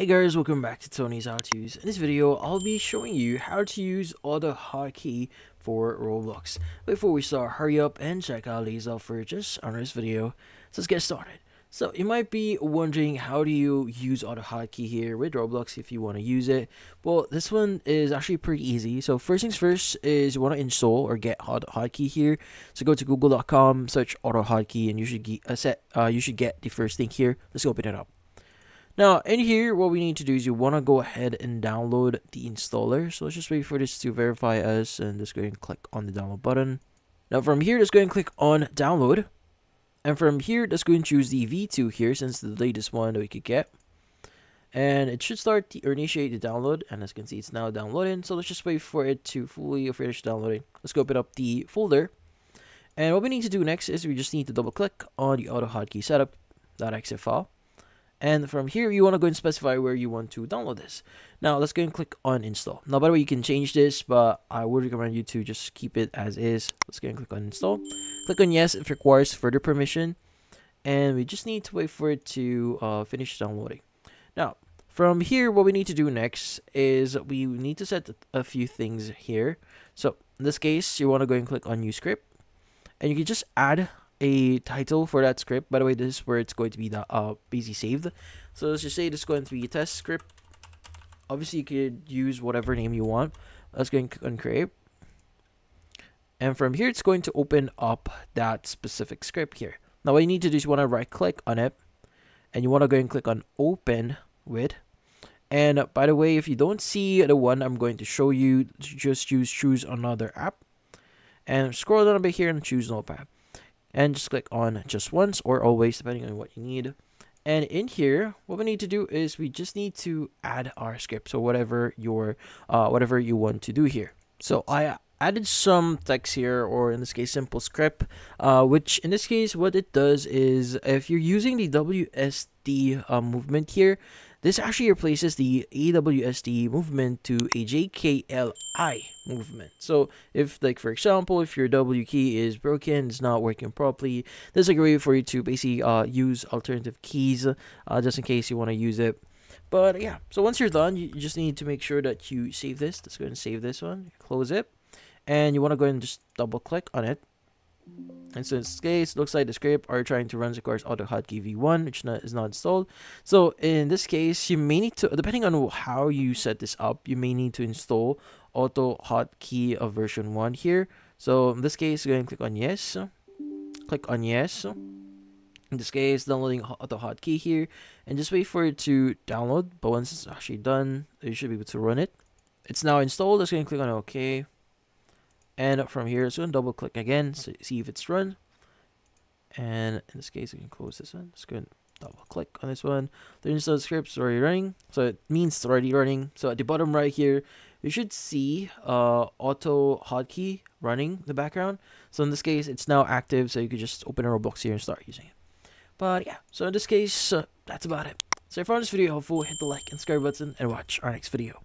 Hey guys, welcome back to Tony's How To's. In this video, I'll be showing you how to use AutoHotkey for Roblox. Before we start, hurry up and check out these offers on this video. So let's get started. So you might be wondering how do you use AutoHotkey here with Roblox if you want to use it. Well, this one is actually pretty easy. So first things first is you want to install or get AutoHotkey here. So go to google.com, search AutoHotkey, and you should get a set. Uh, you should get the first thing here. Let's open it up. Now, in here, what we need to do is you want to go ahead and download the installer. So let's just wait for this to verify us and just go and click on the download button. Now, from here, just go and click on download. And from here, just go and choose the V2 here since the latest one that we could get. And it should start to initiate the download. And as you can see, it's now downloading. So let's just wait for it to fully finish downloading. Let's go open up the folder. And what we need to do next is we just need to double click on the AutoHotkey setup.exe file. And from here, you want to go and specify where you want to download this. Now, let's go and click on install. Now, by the way, you can change this, but I would recommend you to just keep it as is. Let's go and click on install. Click on yes if it requires further permission. And we just need to wait for it to uh, finish downloading. Now, from here, what we need to do next is we need to set a few things here. So, in this case, you want to go and click on new script. And you can just add a title for that script. By the way, this is where it's going to be the uh basically saved. So let's just say this is going to be a test script. Obviously, you could use whatever name you want. Let's go and create. And from here, it's going to open up that specific script here. Now, what you need to do is you want to right click on it. And you want to go and click on open with. And by the way, if you don't see the one I'm going to show you, just use choose another app. And scroll down a bit here and choose notepad and just click on just once or always depending on what you need. And in here what we need to do is we just need to add our script. So whatever your uh, whatever you want to do here. So i added some text here or in this case simple script uh, which in this case what it does is if you're using the wsd uh, movement here this actually replaces the AWSD movement to a JKLI movement. So if like for example, if your W key is broken, it's not working properly, there's a way for you to basically uh, use alternative keys uh, just in case you want to use it. But yeah, so once you're done, you just need to make sure that you save this. Let's go and save this one. Close it. And you want to go and just double click on it and so in this case, looks like the script are trying to run requires AutoHotkey v1, which not, is not installed. So in this case, you may need to, depending on how you set this up, you may need to install AutoHotkey of version 1 here. So in this case, go and click on yes. Click on yes. In this case, downloading AutoHotkey here. And just wait for it to download. But once it's actually done, you should be able to run it. It's now installed. Let's and click on OK. And from here, it's going to double click again, so see if it's run. And in this case, we can close this one. Just go and double click on this one. The install script is already running, so it means it's already running. So at the bottom right here, you should see uh, auto hotkey running in the background. So in this case, it's now active, so you could just open a Roblox here and start using it. But yeah, so in this case, uh, that's about it. So if you found this video helpful, hit the like and subscribe button and watch our next video.